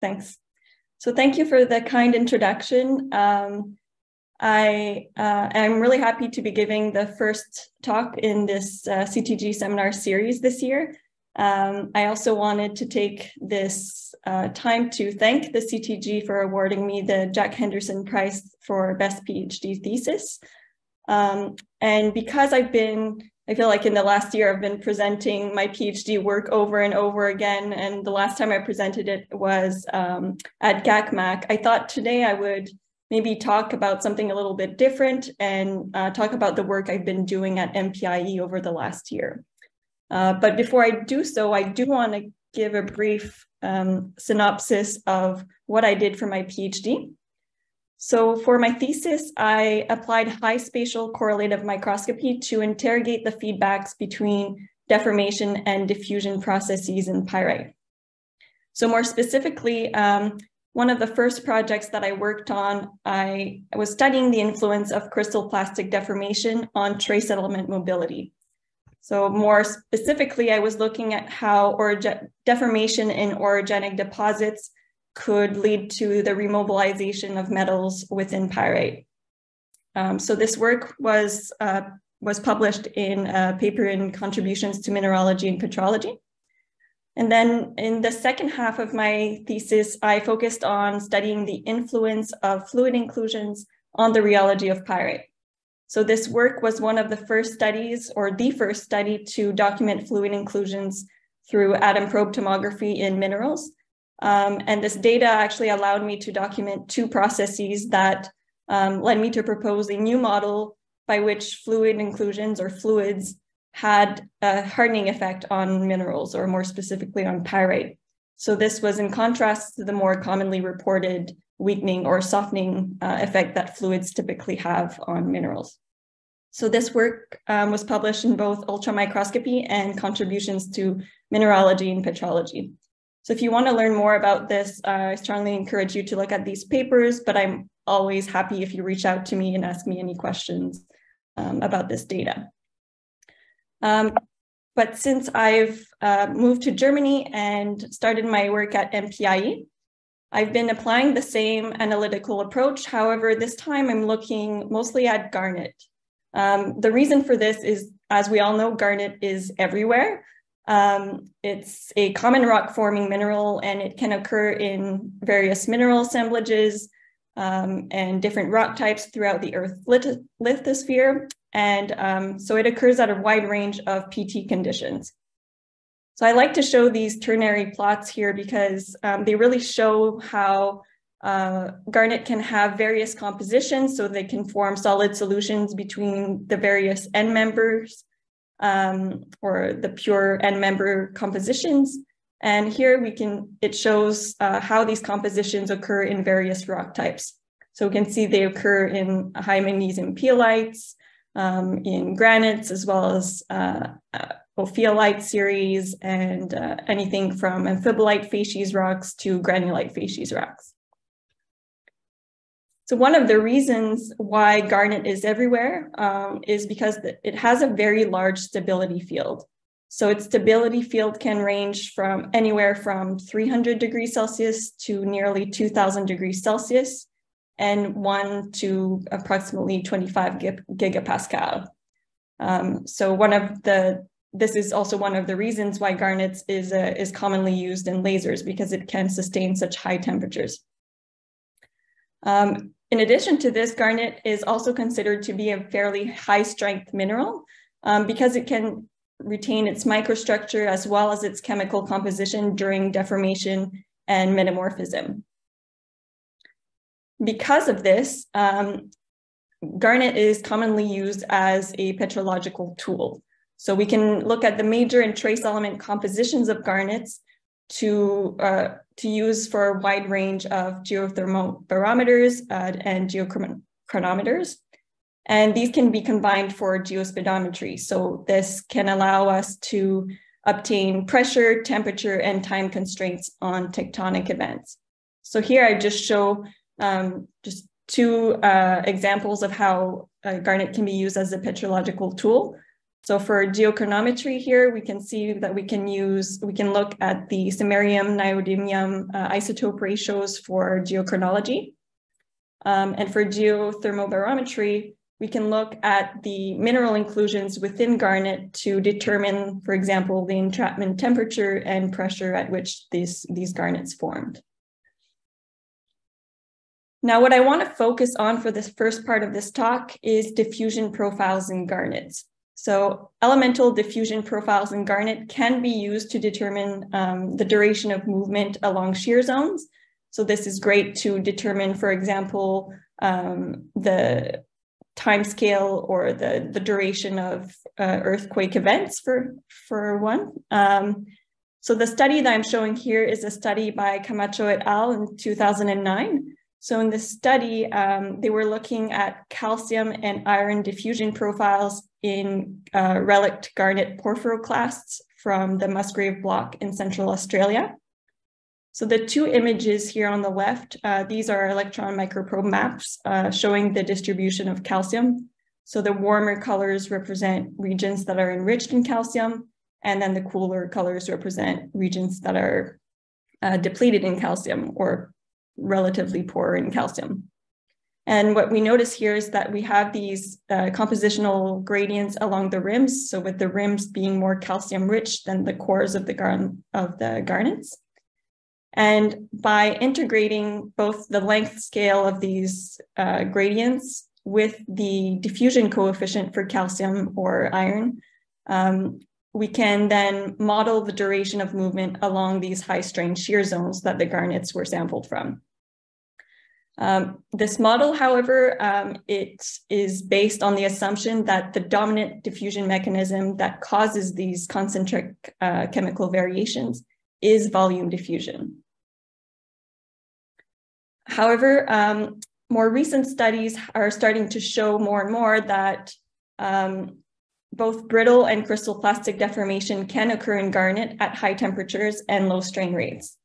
Thanks. So thank you for the kind introduction. Um, I uh, am really happy to be giving the first talk in this uh, CTG seminar series this year. Um, I also wanted to take this uh, time to thank the CTG for awarding me the Jack Henderson Prize for Best PhD Thesis. Um, and because I've been I feel like in the last year I've been presenting my PhD work over and over again. And the last time I presented it was um, at GACMAC. I thought today I would maybe talk about something a little bit different and uh, talk about the work I've been doing at MPIE over the last year. Uh, but before I do so, I do want to give a brief um, synopsis of what I did for my PhD. So for my thesis, I applied high spatial correlative microscopy to interrogate the feedbacks between deformation and diffusion processes in pyrite. So more specifically, um, one of the first projects that I worked on, I was studying the influence of crystal plastic deformation on trace element mobility. So more specifically, I was looking at how deformation in orogenic deposits could lead to the remobilization of metals within pyrite. Um, so this work was, uh, was published in a paper in Contributions to Mineralogy and Petrology. And then in the second half of my thesis, I focused on studying the influence of fluid inclusions on the rheology of pyrite. So this work was one of the first studies or the first study to document fluid inclusions through atom probe tomography in minerals. Um, and this data actually allowed me to document two processes that um, led me to propose a new model by which fluid inclusions or fluids had a hardening effect on minerals, or more specifically on pyrite. So this was in contrast to the more commonly reported weakening or softening uh, effect that fluids typically have on minerals. So this work um, was published in both ultramicroscopy and contributions to mineralogy and petrology. So if you want to learn more about this, uh, I strongly encourage you to look at these papers, but I'm always happy if you reach out to me and ask me any questions um, about this data. Um, but since I've uh, moved to Germany and started my work at MPIE, I've been applying the same analytical approach. However, this time I'm looking mostly at garnet. Um, the reason for this is, as we all know, garnet is everywhere. Um, it's a common rock forming mineral and it can occur in various mineral assemblages um, and different rock types throughout the Earth lithosphere. And um, so it occurs at a wide range of PT conditions. So I like to show these ternary plots here because um, they really show how uh, garnet can have various compositions so they can form solid solutions between the various end members um, or the pure end member compositions. And here we can, it shows uh, how these compositions occur in various rock types. So we can see they occur in high magnesium pelites, um, in granites, as well as uh, uh, ophiolite series and uh, anything from amphibolite facies rocks to granulite facies rocks. So one of the reasons why garnet is everywhere um, is because it has a very large stability field. So its stability field can range from anywhere from 300 degrees Celsius to nearly 2000 degrees Celsius and one to approximately 25 gigapascal. Um, so one of the, this is also one of the reasons why garnets is, uh, is commonly used in lasers because it can sustain such high temperatures. Um, in addition to this, garnet is also considered to be a fairly high strength mineral um, because it can retain its microstructure as well as its chemical composition during deformation and metamorphism. Because of this, um, garnet is commonly used as a petrological tool. So we can look at the major and trace element compositions of garnets to uh, to use for a wide range of geothermobarometers uh, and geochronometers. And these can be combined for geospeedometry. So this can allow us to obtain pressure, temperature, and time constraints on tectonic events. So here I just show um, just two uh, examples of how uh, garnet can be used as a petrological tool. So for geochronometry here, we can see that we can use, we can look at the samarium, neodymium uh, isotope ratios for geochronology. Um, and for geothermobarometry, we can look at the mineral inclusions within garnet to determine, for example, the entrapment temperature and pressure at which these, these garnets formed. Now, what I want to focus on for this first part of this talk is diffusion profiles in garnets. So elemental diffusion profiles in garnet can be used to determine um, the duration of movement along shear zones. So this is great to determine, for example, um, the time scale or the, the duration of uh, earthquake events for, for one. Um, so the study that I'm showing here is a study by Camacho et al. in 2009. So in this study, um, they were looking at calcium and iron diffusion profiles in uh, relict garnet porphyroclasts from the Musgrave Block in Central Australia. So the two images here on the left, uh, these are electron microprobe maps uh, showing the distribution of calcium. So the warmer colors represent regions that are enriched in calcium, and then the cooler colors represent regions that are uh, depleted in calcium or relatively poor in calcium. And what we notice here is that we have these uh, compositional gradients along the rims. So with the rims being more calcium rich than the cores of the, gar of the garnets. And by integrating both the length scale of these uh, gradients with the diffusion coefficient for calcium or iron, um, we can then model the duration of movement along these high strain shear zones that the garnets were sampled from. Um, this model, however, um, it is based on the assumption that the dominant diffusion mechanism that causes these concentric uh, chemical variations is volume diffusion. However, um, more recent studies are starting to show more and more that um, both brittle and crystal plastic deformation can occur in garnet at high temperatures and low strain rates.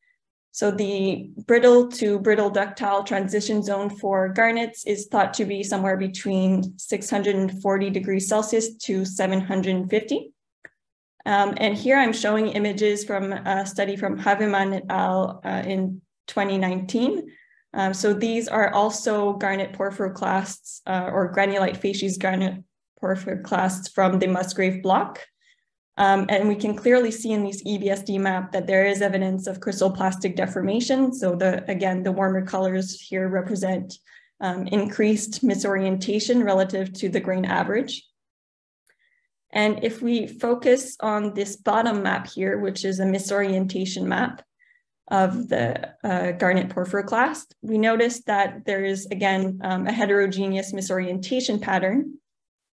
So the brittle to brittle ductile transition zone for garnets is thought to be somewhere between 640 degrees Celsius to 750. Um, and here I'm showing images from a study from Hawemann et al. Uh, in 2019. Um, so these are also garnet porphyroclasts uh, or granulite facies garnet porphyroclasts from the Musgrave block. Um, and we can clearly see in these EBSD map that there is evidence of crystal plastic deformation. So the again, the warmer colors here represent um, increased misorientation relative to the grain average. And if we focus on this bottom map here, which is a misorientation map of the uh, garnet porphyroclast, we notice that there is, again, um, a heterogeneous misorientation pattern.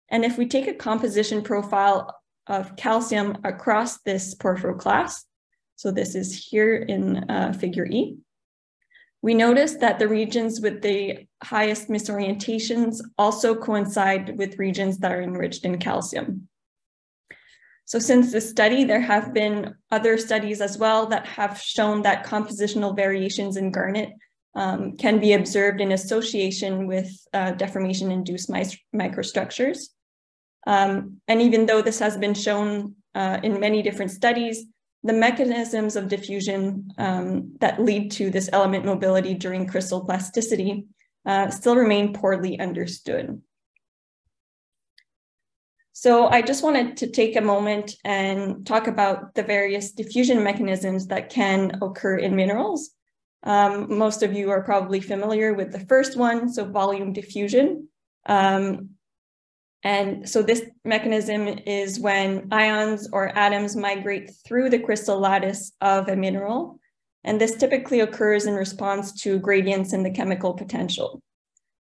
And if we take a composition profile of calcium across this porphyroclast. So this is here in uh, figure E. We notice that the regions with the highest misorientations also coincide with regions that are enriched in calcium. So since this study, there have been other studies as well that have shown that compositional variations in garnet um, can be observed in association with uh, deformation-induced microstructures. Um, and even though this has been shown uh, in many different studies, the mechanisms of diffusion um, that lead to this element mobility during crystal plasticity uh, still remain poorly understood. So I just wanted to take a moment and talk about the various diffusion mechanisms that can occur in minerals. Um, most of you are probably familiar with the first one, so volume diffusion. Um, and so this mechanism is when ions or atoms migrate through the crystal lattice of a mineral. And this typically occurs in response to gradients in the chemical potential.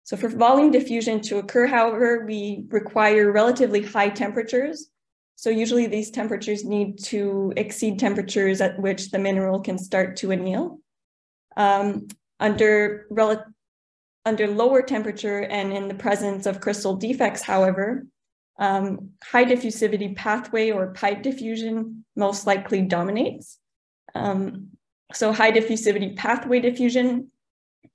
So for volume diffusion to occur, however, we require relatively high temperatures. So usually these temperatures need to exceed temperatures at which the mineral can start to anneal. Um, under rel under lower temperature and in the presence of crystal defects, however, um, high diffusivity pathway or pipe diffusion most likely dominates. Um, so high diffusivity pathway diffusion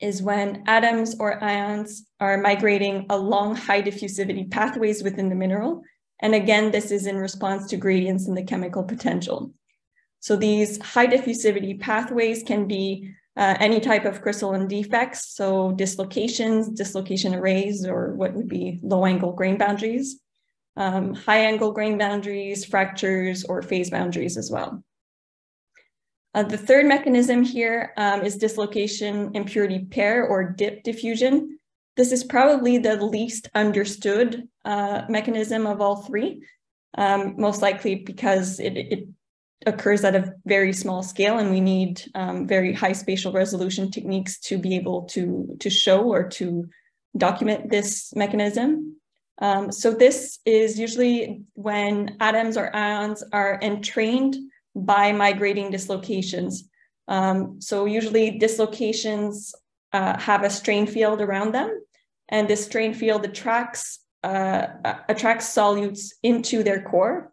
is when atoms or ions are migrating along high diffusivity pathways within the mineral And again, this is in response to gradients in the chemical potential. So these high diffusivity pathways can be uh, any type of crystalline defects, so dislocations, dislocation arrays, or what would be low angle grain boundaries, um, high angle grain boundaries, fractures, or phase boundaries as well. Uh, the third mechanism here um, is dislocation impurity pair or DIP diffusion. This is probably the least understood uh, mechanism of all three, um, most likely because it, it occurs at a very small scale and we need um, very high spatial resolution techniques to be able to, to show or to document this mechanism. Um, so this is usually when atoms or ions are entrained by migrating dislocations. Um, so usually dislocations uh, have a strain field around them and this strain field attracts, uh, attracts solutes into their core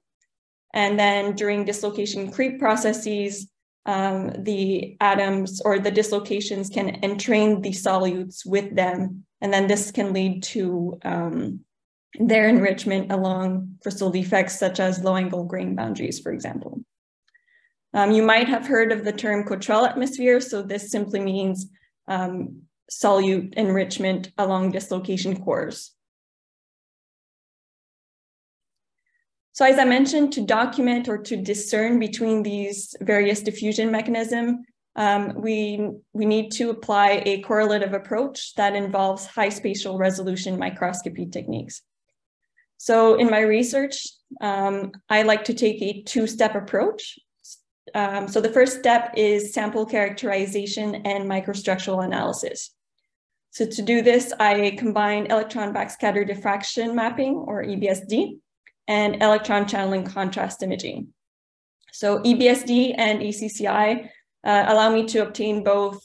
and then during dislocation creep processes, um, the atoms or the dislocations can entrain the solutes with them. And then this can lead to um, their enrichment along crystal defects such as low angle grain boundaries, for example. Um, you might have heard of the term Cottrell atmosphere. So this simply means um, solute enrichment along dislocation cores. So as I mentioned, to document or to discern between these various diffusion mechanism, um, we, we need to apply a correlative approach that involves high spatial resolution microscopy techniques. So in my research, um, I like to take a two-step approach. Um, so the first step is sample characterization and microstructural analysis. So to do this, I combine electron backscatter diffraction mapping or EBSD and electron channeling contrast imaging. So EBSD and ECCI uh, allow me to obtain both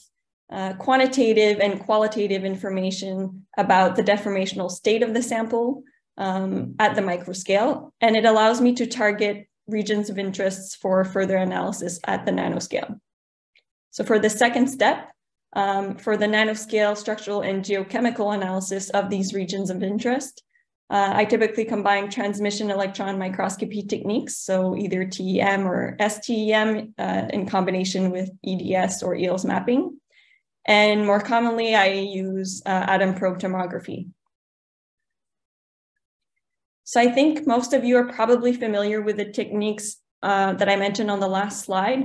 uh, quantitative and qualitative information about the deformational state of the sample um, at the microscale, and it allows me to target regions of interest for further analysis at the nanoscale. So for the second step, um, for the nanoscale structural and geochemical analysis of these regions of interest, uh, I typically combine transmission electron microscopy techniques, so either TEM or STEM uh, in combination with EDS or EELS mapping. And more commonly, I use uh, atom probe tomography. So I think most of you are probably familiar with the techniques uh, that I mentioned on the last slide,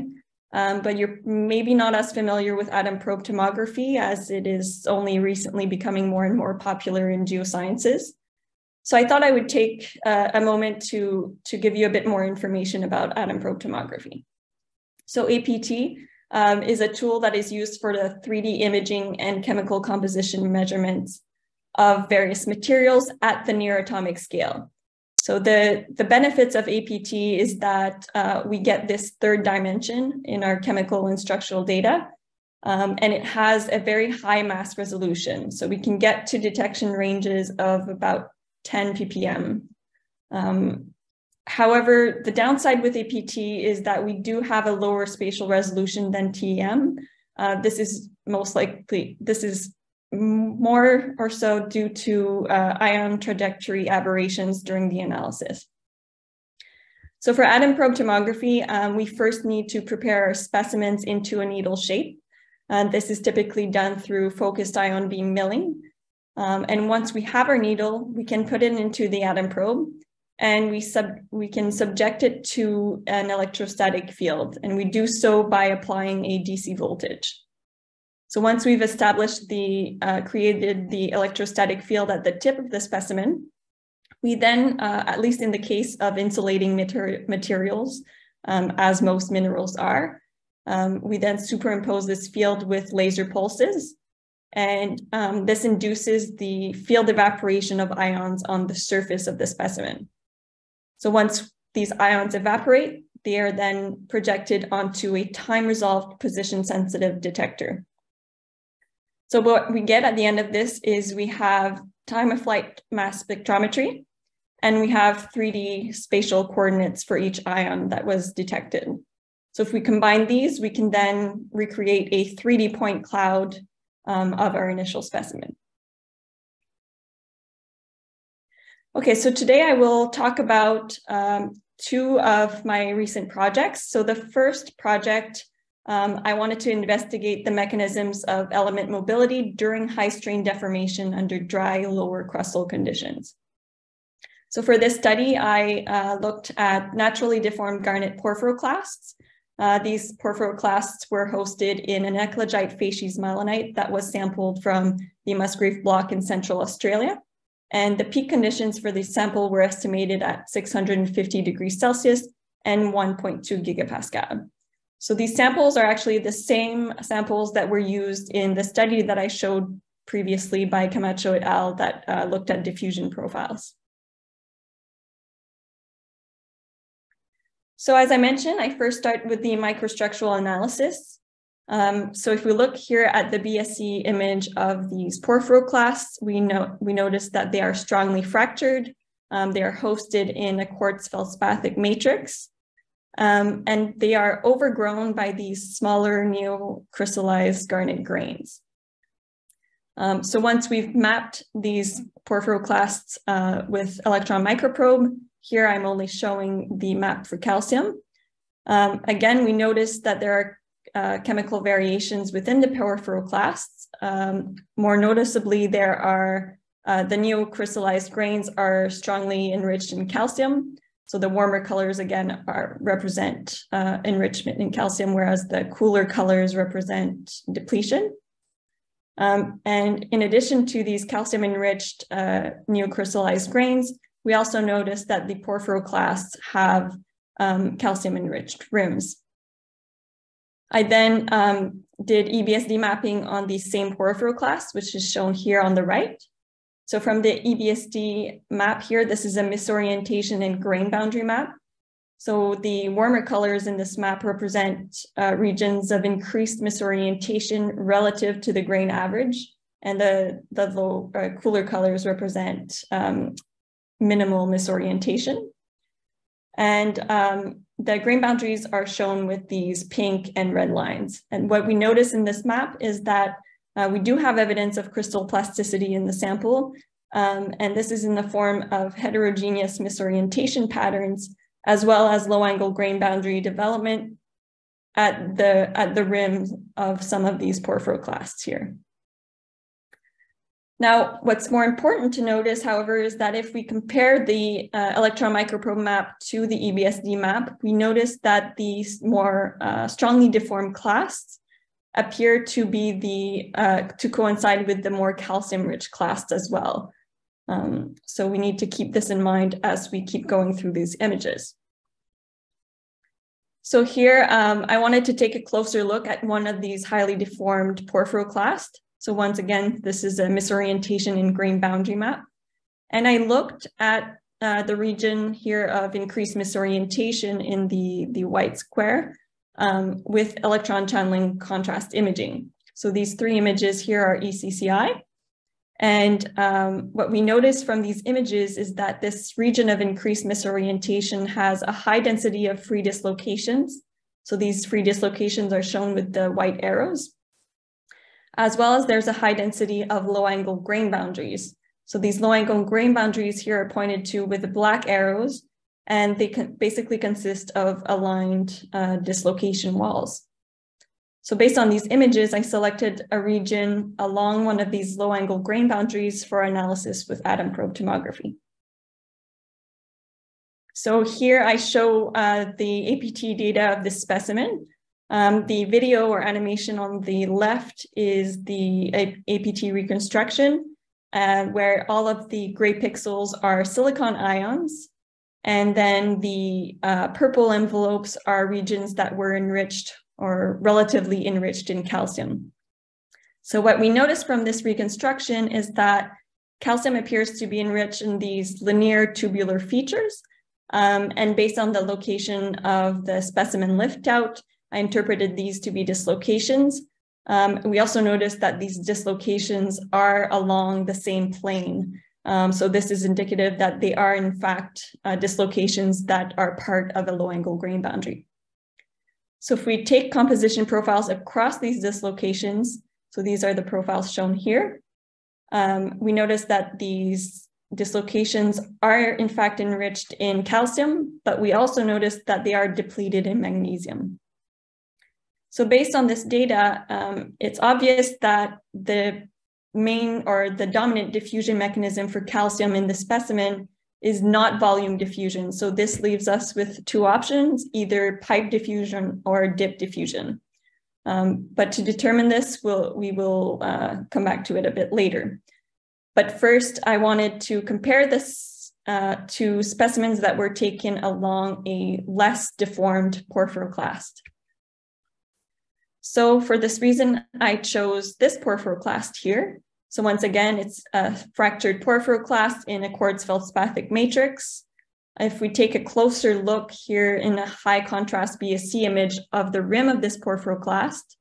um, but you're maybe not as familiar with atom probe tomography as it is only recently becoming more and more popular in geosciences. So I thought I would take uh, a moment to, to give you a bit more information about atom probe tomography. So APT um, is a tool that is used for the 3D imaging and chemical composition measurements of various materials at the near atomic scale. So the, the benefits of APT is that uh, we get this third dimension in our chemical and structural data, um, and it has a very high mass resolution. So we can get to detection ranges of about 10 ppm. Um, however, the downside with APT is that we do have a lower spatial resolution than TEM. Uh, this is most likely, this is more or so due to uh, ion trajectory aberrations during the analysis. So for atom probe tomography, um, we first need to prepare our specimens into a needle shape. And this is typically done through focused ion beam milling. Um, and once we have our needle, we can put it into the atom probe and we sub we can subject it to an electrostatic field. And we do so by applying a DC voltage. So once we've established the, uh, created the electrostatic field at the tip of the specimen, we then, uh, at least in the case of insulating mater materials, um, as most minerals are, um, we then superimpose this field with laser pulses and um, this induces the field evaporation of ions on the surface of the specimen. So once these ions evaporate, they are then projected onto a time-resolved position-sensitive detector. So what we get at the end of this is we have time of flight mass spectrometry, and we have 3D spatial coordinates for each ion that was detected. So if we combine these, we can then recreate a 3D point cloud um, of our initial specimen. Okay, so today I will talk about um, two of my recent projects. So the first project, um, I wanted to investigate the mechanisms of element mobility during high strain deformation under dry lower crustal conditions. So for this study, I uh, looked at naturally deformed garnet porphyroclasts. Uh, these porphyroclasts were hosted in an eclogite facies mylonite that was sampled from the Musgrave Block in Central Australia. And the peak conditions for the sample were estimated at 650 degrees Celsius and 1.2 gigapascal. So these samples are actually the same samples that were used in the study that I showed previously by Camacho et al. that uh, looked at diffusion profiles. So as I mentioned, I first start with the microstructural analysis. Um, so if we look here at the BSE image of these porphyroclasts, we know we notice that they are strongly fractured. Um, they are hosted in a quartz feldspathic matrix. Um, and they are overgrown by these smaller neocrystallized garnet grains. Um, so once we've mapped these porphyroclasts uh, with electron microprobe, here I'm only showing the map for calcium. Um, again, we notice that there are uh, chemical variations within the porphyroclasts. Um, more noticeably, there are uh, the neocrystallized grains are strongly enriched in calcium. So the warmer colors again are represent uh, enrichment in calcium, whereas the cooler colors represent depletion. Um, and in addition to these calcium enriched uh, neocrystallized grains, we also noticed that the porphyroclasts have um, calcium enriched rims. I then um, did EBSD mapping on the same porphyroclast, which is shown here on the right. So from the EBSD map here, this is a misorientation and grain boundary map. So the warmer colors in this map represent uh, regions of increased misorientation relative to the grain average. And the, the low, uh, cooler colors represent um, minimal misorientation. And um, the grain boundaries are shown with these pink and red lines. And what we notice in this map is that uh, we do have evidence of crystal plasticity in the sample. Um, and this is in the form of heterogeneous misorientation patterns, as well as low angle grain boundary development at the, at the rims of some of these porphyroclasts here. Now, what's more important to notice, however, is that if we compare the uh, electron microprobe map to the EBSD map, we notice that these more uh, strongly deformed clasts appear to be the uh, to coincide with the more calcium-rich clasts as well. Um, so we need to keep this in mind as we keep going through these images. So here, um, I wanted to take a closer look at one of these highly deformed porphyroclasts. So once again, this is a misorientation in grain boundary map. And I looked at uh, the region here of increased misorientation in the, the white square um, with electron channeling contrast imaging. So these three images here are ECCI. And um, what we notice from these images is that this region of increased misorientation has a high density of free dislocations. So these free dislocations are shown with the white arrows as well as there's a high density of low angle grain boundaries. So these low angle grain boundaries here are pointed to with the black arrows, and they can basically consist of aligned uh, dislocation walls. So based on these images, I selected a region along one of these low angle grain boundaries for analysis with atom probe tomography. So here I show uh, the APT data of this specimen. Um, the video or animation on the left is the A APT reconstruction, uh, where all of the gray pixels are silicon ions. And then the uh, purple envelopes are regions that were enriched or relatively enriched in calcium. So what we notice from this reconstruction is that calcium appears to be enriched in these linear tubular features. Um, and based on the location of the specimen lift out, I interpreted these to be dislocations. Um, we also noticed that these dislocations are along the same plane. Um, so this is indicative that they are in fact uh, dislocations that are part of a low angle grain boundary. So if we take composition profiles across these dislocations, so these are the profiles shown here, um, we notice that these dislocations are in fact enriched in calcium, but we also noticed that they are depleted in magnesium. So based on this data, um, it's obvious that the main or the dominant diffusion mechanism for calcium in the specimen is not volume diffusion. So this leaves us with two options, either pipe diffusion or dip diffusion. Um, but to determine this, we'll, we will uh, come back to it a bit later. But first, I wanted to compare this uh, to specimens that were taken along a less deformed porphyroclast. So for this reason, I chose this porphyroclast here. So once again, it's a fractured porphyroclast in a quartz feldspathic matrix. If we take a closer look here in a high contrast BSE image of the rim of this porphyroclast,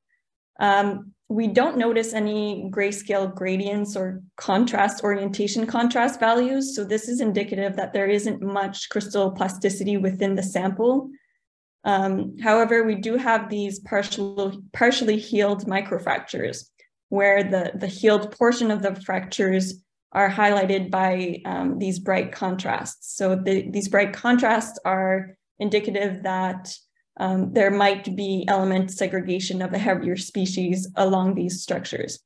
um, we don't notice any grayscale gradients or contrast orientation contrast values. So this is indicative that there isn't much crystal plasticity within the sample. Um, however, we do have these partial, partially healed microfractures where the, the healed portion of the fractures are highlighted by um, these bright contrasts. So the, these bright contrasts are indicative that um, there might be element segregation of the heavier species along these structures.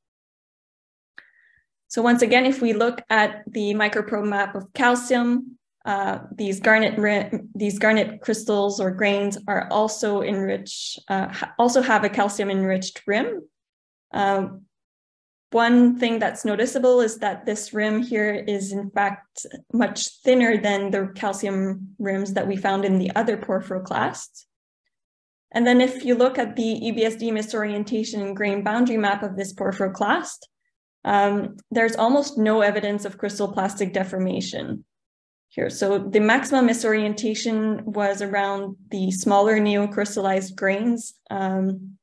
So once again, if we look at the microprobe map of calcium, uh, these garnet these garnet crystals or grains are also enriched, uh, also have a calcium enriched rim. Uh, one thing that's noticeable is that this rim here is in fact much thinner than the calcium rims that we found in the other porphyroclasts. And then if you look at the EBSD misorientation grain boundary map of this porphyroclast, um, there's almost no evidence of crystal plastic deformation here. So the maximum misorientation was around the smaller neocrystallized grains, um,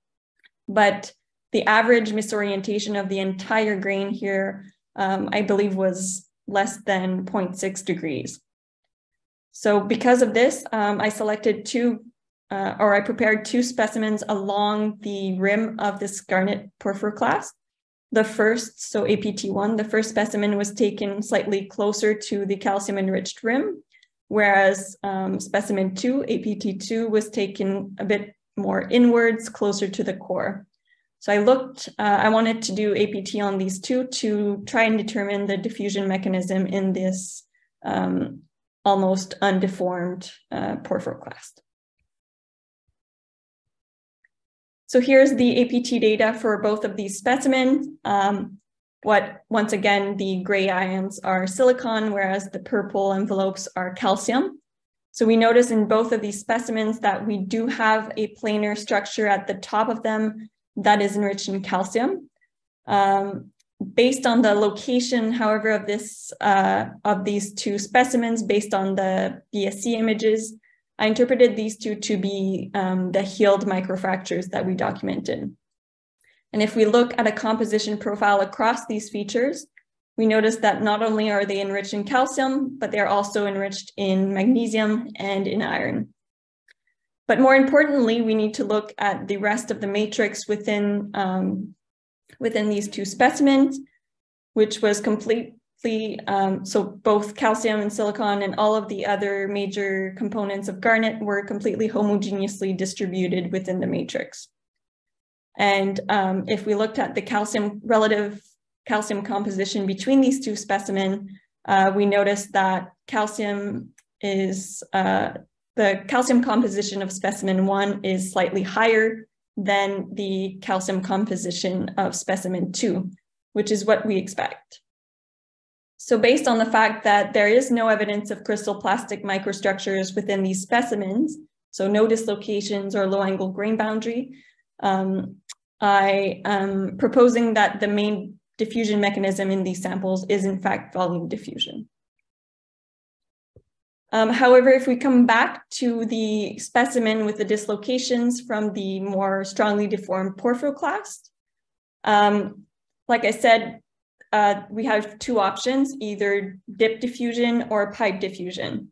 but the average misorientation of the entire grain here, um, I believe was less than 0.6 degrees. So because of this, um, I selected two uh, or I prepared two specimens along the rim of this garnet porphyroclast. The first, so APT1, the first specimen was taken slightly closer to the calcium enriched rim, whereas um, specimen 2, APT2, was taken a bit more inwards, closer to the core. So I looked, uh, I wanted to do APT on these two to try and determine the diffusion mechanism in this um, almost undeformed uh, porphyroclast. So here's the APT data for both of these specimens. Um, what, once again, the gray ions are silicon, whereas the purple envelopes are calcium. So we notice in both of these specimens that we do have a planar structure at the top of them that is enriched in calcium. Um, based on the location, however, of this uh, of these two specimens, based on the BSE images, I interpreted these two to be um, the healed microfractures that we documented. And if we look at a composition profile across these features, we notice that not only are they enriched in calcium, but they're also enriched in magnesium and in iron. But more importantly, we need to look at the rest of the matrix within, um, within these two specimens, which was complete, um, so both calcium and silicon and all of the other major components of garnet were completely homogeneously distributed within the matrix. And um, if we looked at the calcium relative calcium composition between these two specimens, uh, we noticed that calcium is, uh, the calcium composition of specimen one is slightly higher than the calcium composition of specimen two, which is what we expect. So based on the fact that there is no evidence of crystal plastic microstructures within these specimens, so no dislocations or low angle grain boundary, um, I am proposing that the main diffusion mechanism in these samples is in fact volume diffusion. Um, however, if we come back to the specimen with the dislocations from the more strongly deformed porphyroclast, um, like I said, uh, we have two options, either dip diffusion or pipe diffusion.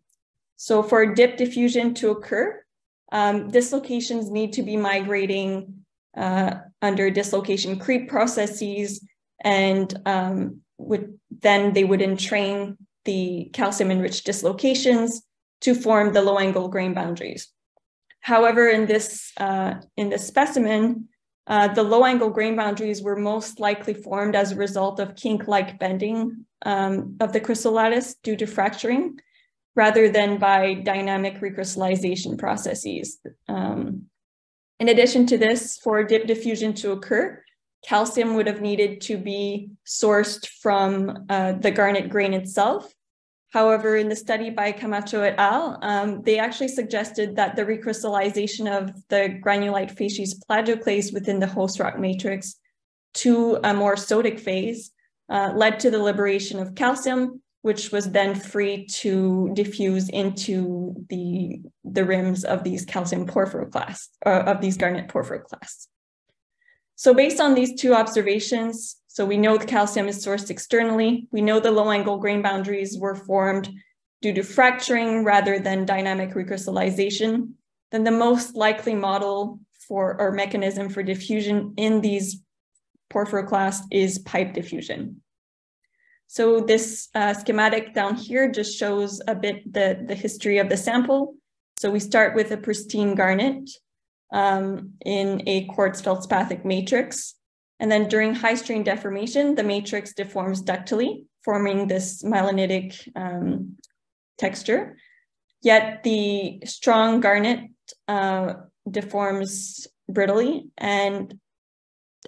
So for dip diffusion to occur, um, dislocations need to be migrating uh, under dislocation creep processes and um, would then they would entrain the calcium-enriched dislocations to form the low-angle grain boundaries. However, in this, uh, in this specimen, uh, the low-angle grain boundaries were most likely formed as a result of kink-like bending um, of the crystal lattice due to fracturing, rather than by dynamic recrystallization processes. Um, in addition to this, for dip diffusion to occur, calcium would have needed to be sourced from uh, the garnet grain itself. However, in the study by Camacho et al., um, they actually suggested that the recrystallization of the granulite facies plagioclase within the host rock matrix to a more sodic phase uh, led to the liberation of calcium, which was then free to diffuse into the, the rims of these calcium porphyroclasts, uh, of these garnet porphyroclasts. So based on these two observations, so we know the calcium is sourced externally, we know the low angle grain boundaries were formed due to fracturing rather than dynamic recrystallization, then the most likely model for or mechanism for diffusion in these porphyroclasts is pipe diffusion. So this uh, schematic down here just shows a bit the, the history of the sample. So we start with a pristine garnet um, in a quartz feldspathic matrix. And then during high strain deformation, the matrix deforms ductily, forming this mylonitic um, texture. Yet the strong garnet uh, deforms brittly and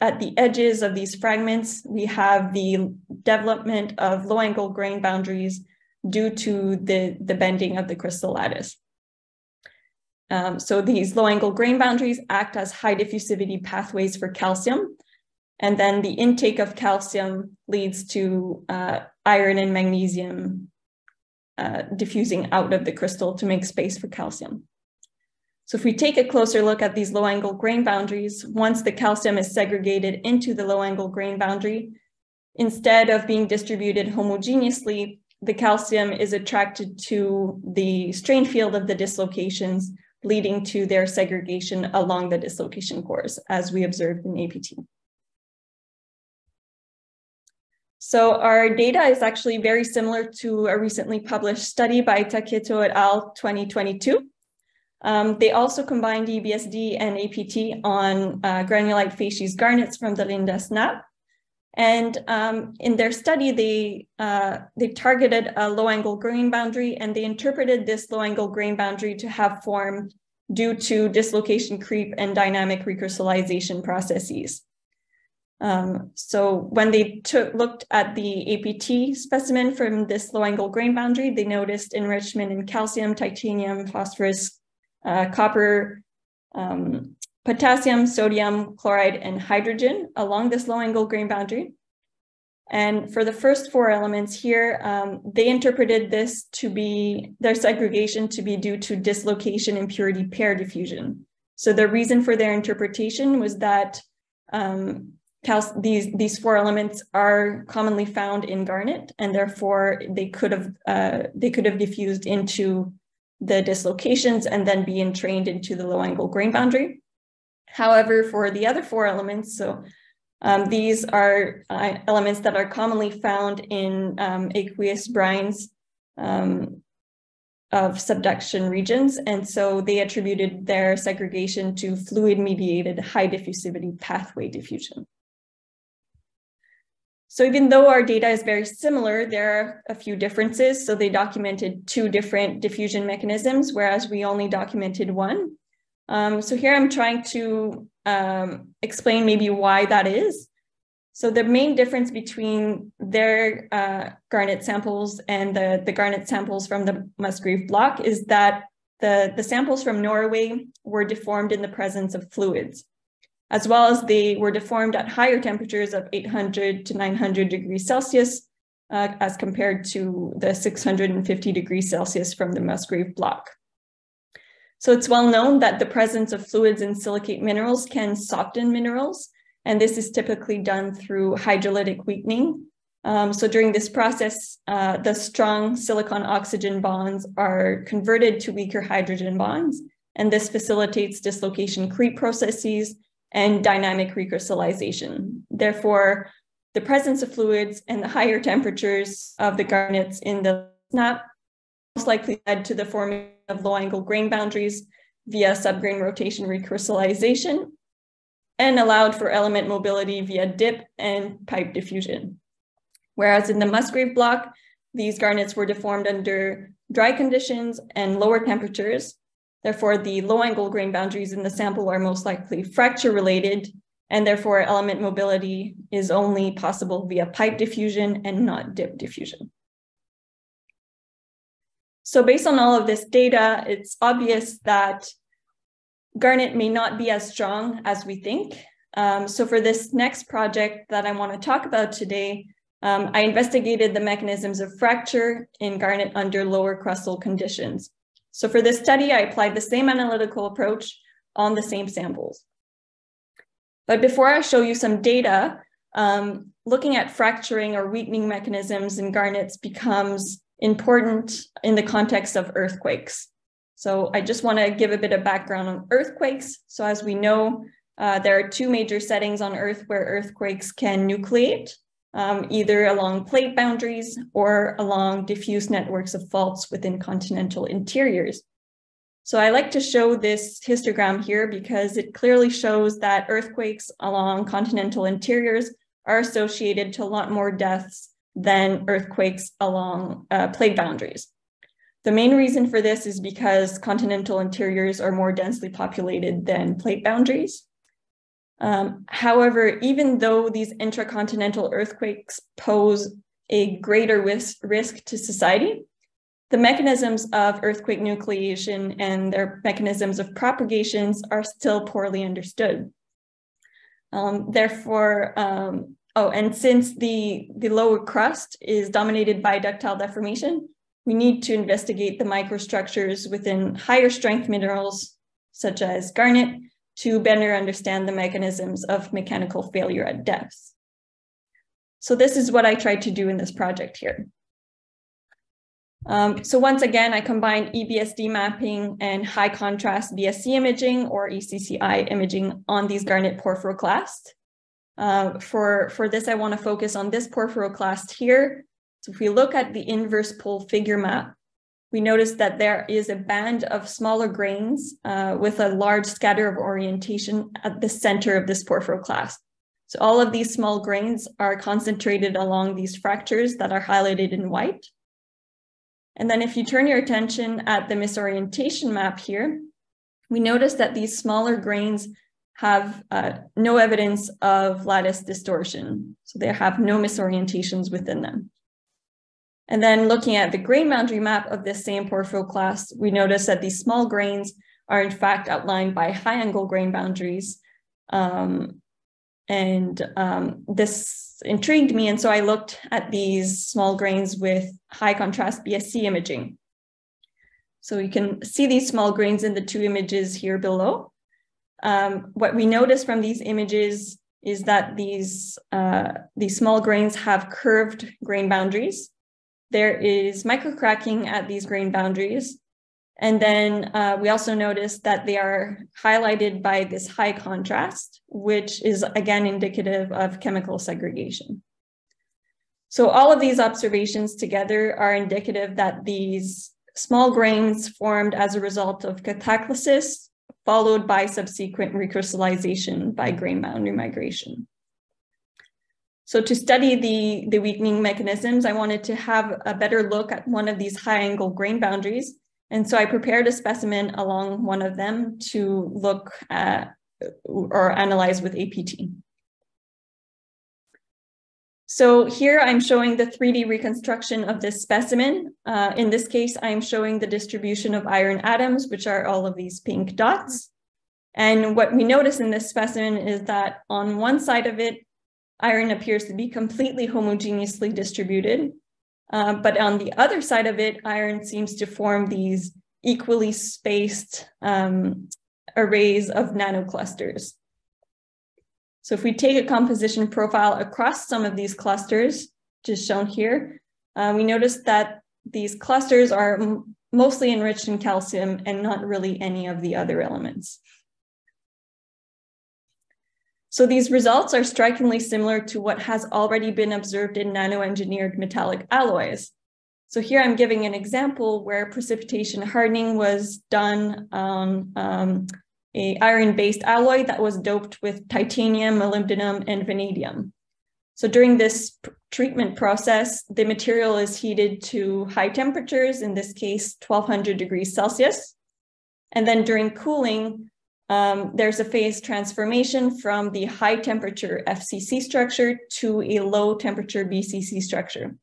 at the edges of these fragments, we have the development of low angle grain boundaries due to the, the bending of the crystal lattice. Um, so these low angle grain boundaries act as high diffusivity pathways for calcium. And then the intake of calcium leads to uh, iron and magnesium uh, diffusing out of the crystal to make space for calcium. So if we take a closer look at these low angle grain boundaries, once the calcium is segregated into the low angle grain boundary, instead of being distributed homogeneously, the calcium is attracted to the strain field of the dislocations, leading to their segregation along the dislocation cores, as we observed in APT. So our data is actually very similar to a recently published study by Taketo et al. 2022, um, they also combined EBSD and APT on uh, granulite facies garnets from the Lindås Nappe. And um, in their study, they, uh, they targeted a low angle grain boundary and they interpreted this low angle grain boundary to have formed due to dislocation creep and dynamic recrystallization processes. Um, so when they took, looked at the APT specimen from this low angle grain boundary, they noticed enrichment in calcium, titanium, phosphorus, uh, copper, um, potassium, sodium, chloride, and hydrogen along this low angle grain boundary. And for the first four elements here, um, they interpreted this to be their segregation to be due to dislocation impurity pair diffusion. So the reason for their interpretation was that um, these, these four elements are commonly found in garnet, and therefore they could have uh, they could have diffused into the dislocations and then be entrained into the low angle grain boundary. However, for the other four elements, so um, these are uh, elements that are commonly found in um, aqueous brines um, of subduction regions. And so they attributed their segregation to fluid mediated high diffusivity pathway diffusion. So even though our data is very similar, there are a few differences. So they documented two different diffusion mechanisms, whereas we only documented one. Um, so here I'm trying to um, explain maybe why that is. So the main difference between their uh, garnet samples and the, the garnet samples from the Musgrave block is that the, the samples from Norway were deformed in the presence of fluids as well as they were deformed at higher temperatures of 800 to 900 degrees Celsius uh, as compared to the 650 degrees Celsius from the Musgrave block. So it's well known that the presence of fluids in silicate minerals can soften minerals, and this is typically done through hydrolytic weakening. Um, so during this process, uh, the strong silicon oxygen bonds are converted to weaker hydrogen bonds, and this facilitates dislocation creep processes and dynamic recrystallization. Therefore, the presence of fluids and the higher temperatures of the garnets in the snap most likely led to the formation of low angle grain boundaries via subgrain rotation recrystallization and allowed for element mobility via dip and pipe diffusion. Whereas in the Musgrave block, these garnets were deformed under dry conditions and lower temperatures. Therefore, the low angle grain boundaries in the sample are most likely fracture related, and therefore element mobility is only possible via pipe diffusion and not dip diffusion. So based on all of this data, it's obvious that garnet may not be as strong as we think. Um, so for this next project that I want to talk about today, um, I investigated the mechanisms of fracture in garnet under lower crustal conditions. So for this study, I applied the same analytical approach on the same samples. But before I show you some data, um, looking at fracturing or weakening mechanisms in garnets becomes important in the context of earthquakes. So I just want to give a bit of background on earthquakes. So as we know, uh, there are two major settings on Earth where earthquakes can nucleate um, either along plate boundaries or along diffuse networks of faults within continental interiors. So I like to show this histogram here because it clearly shows that earthquakes along continental interiors are associated to a lot more deaths than earthquakes along uh, plate boundaries. The main reason for this is because continental interiors are more densely populated than plate boundaries. Um, however, even though these intracontinental earthquakes pose a greater risk, risk to society, the mechanisms of earthquake nucleation and their mechanisms of propagations are still poorly understood. Um, therefore, um, oh, and since the, the lower crust is dominated by ductile deformation, we need to investigate the microstructures within higher strength minerals, such as garnet, to better understand the mechanisms of mechanical failure at depth. So this is what I tried to do in this project here. Um, so once again, I combined EBSD mapping and high contrast BSE imaging or ECCI imaging on these garnet porphyroclasts. Uh, for, for this, I want to focus on this porphyroclast here. So if we look at the inverse pole figure map, we notice that there is a band of smaller grains uh, with a large scatter of orientation at the center of this porphyroclast. So all of these small grains are concentrated along these fractures that are highlighted in white. And then if you turn your attention at the misorientation map here, we notice that these smaller grains have uh, no evidence of lattice distortion. So they have no misorientations within them. And then looking at the grain boundary map of this same porphyroclast, we notice that these small grains are in fact outlined by high angle grain boundaries. Um, and um, this intrigued me. And so I looked at these small grains with high contrast BSE imaging. So you can see these small grains in the two images here below. Um, what we notice from these images is that these, uh, these small grains have curved grain boundaries. There is microcracking at these grain boundaries. And then uh, we also notice that they are highlighted by this high contrast, which is again indicative of chemical segregation. So all of these observations together are indicative that these small grains formed as a result of cataclysis, followed by subsequent recrystallization by grain boundary migration. So to study the, the weakening mechanisms, I wanted to have a better look at one of these high angle grain boundaries. And so I prepared a specimen along one of them to look at or analyze with APT. So here I'm showing the 3D reconstruction of this specimen. Uh, in this case, I'm showing the distribution of iron atoms, which are all of these pink dots. And what we notice in this specimen is that on one side of it, iron appears to be completely homogeneously distributed. Uh, but on the other side of it, iron seems to form these equally spaced um, arrays of nanoclusters. So if we take a composition profile across some of these clusters, just shown here, uh, we notice that these clusters are mostly enriched in calcium and not really any of the other elements. So these results are strikingly similar to what has already been observed in nano-engineered metallic alloys. So here I'm giving an example where precipitation hardening was done on um, a iron-based alloy that was doped with titanium, molybdenum, and vanadium. So during this treatment process, the material is heated to high temperatures, in this case, 1200 degrees Celsius. And then during cooling, um, there's a phase transformation from the high temperature FCC structure to a low temperature BCC structure.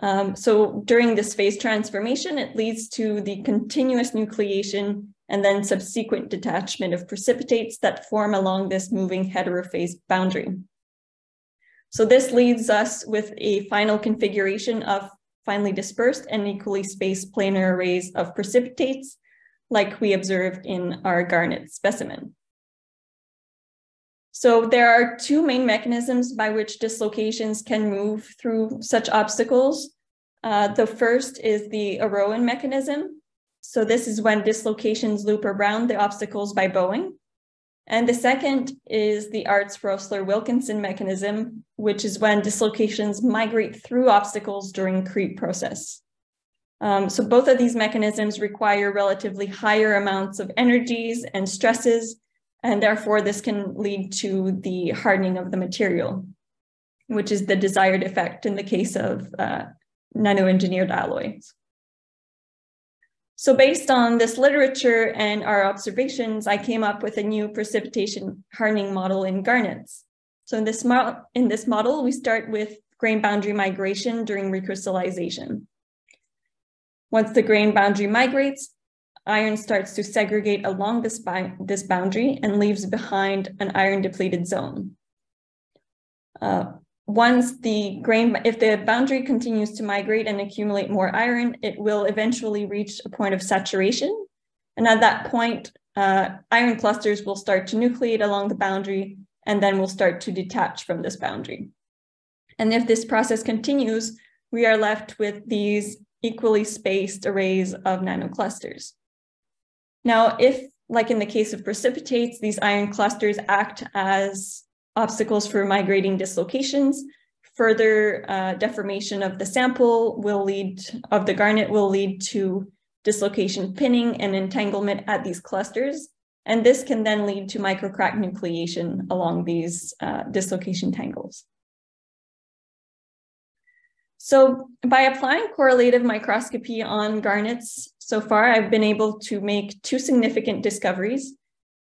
Um, so during this phase transformation, it leads to the continuous nucleation and then subsequent detachment of precipitates that form along this moving heterophase boundary. So this leaves us with a final configuration of finely dispersed and equally spaced planar arrays of precipitates like we observed in our garnet specimen. So there are two main mechanisms by which dislocations can move through such obstacles. Uh, the first is the Orowan mechanism. So this is when dislocations loop around the obstacles by bowing. And the second is the Arzt-Rösler-Wilkinson mechanism, which is when dislocations migrate through obstacles during creep process. Um, so both of these mechanisms require relatively higher amounts of energies and stresses, and therefore this can lead to the hardening of the material, which is the desired effect in the case of uh, nano-engineered alloys. So based on this literature and our observations, I came up with a new precipitation hardening model in garnets. So in this, in this model, we start with grain boundary migration during recrystallization. Once the grain boundary migrates, iron starts to segregate along this, this boundary and leaves behind an iron depleted zone. Uh, once the grain, if the boundary continues to migrate and accumulate more iron, it will eventually reach a point of saturation. And at that point, uh, iron clusters will start to nucleate along the boundary and then will start to detach from this boundary. And if this process continues, we are left with these equally spaced arrays of nanoclusters. Now, if, like in the case of precipitates, these iron clusters act as obstacles for migrating dislocations. Further uh, deformation of the sample will lead, of the garnet will lead to dislocation pinning and entanglement at these clusters. And this can then lead to microcrack nucleation along these uh, dislocation tangles. So by applying correlative microscopy on garnets so far, I've been able to make two significant discoveries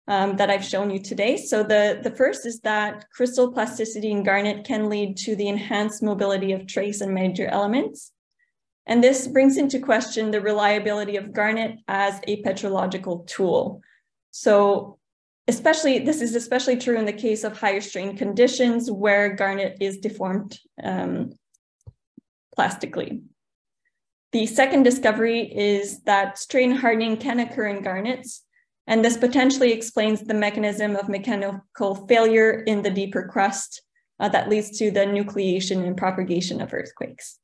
um, that I've shown you today. So the, the first is that crystal plasticity in garnet can lead to the enhanced mobility of trace and major elements. And this brings into question the reliability of garnet as a petrological tool. So especially, this is especially true in the case of higher strain conditions where garnet is deformed um, plastically. The second discovery is that strain hardening can occur in garnets, and this potentially explains the mechanism of mechanical failure in the deeper crust uh, that leads to the nucleation and propagation of earthquakes.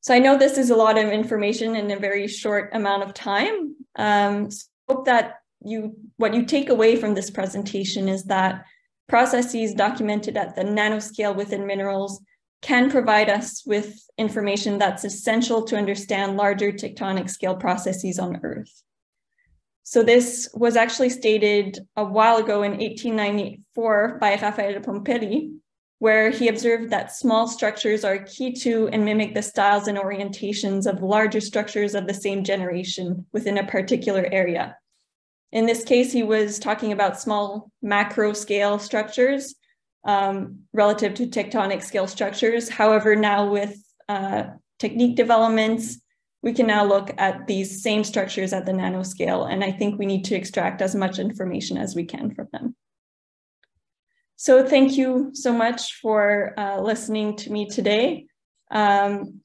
So I know this is a lot of information in a very short amount of time. Um, so hope that you what you take away from this presentation is that processes documented at the nanoscale within minerals can provide us with information that's essential to understand larger tectonic scale processes on Earth. So this was actually stated a while ago in 1894 by Raphael Pumpelly, where he observed that small structures are key to and mimic the styles and orientations of larger structures of the same generation within a particular area. In this case, he was talking about small macro scale structures um, relative to tectonic scale structures. However, now with uh, technique developments, we can now look at these same structures at the nanoscale, and I think we need to extract as much information as we can from them. So thank you so much for uh, listening to me today. Um,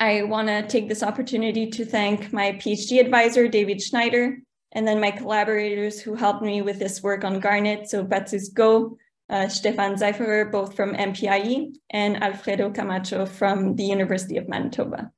I want to take this opportunity to thank my PhD advisor, David Schneider, and then my collaborators who helped me with this work on Garnet, so Baptiste Gault, uh, Stefan Zaefferer, both from MPIE, and Alfredo Camacho from the University of Manitoba.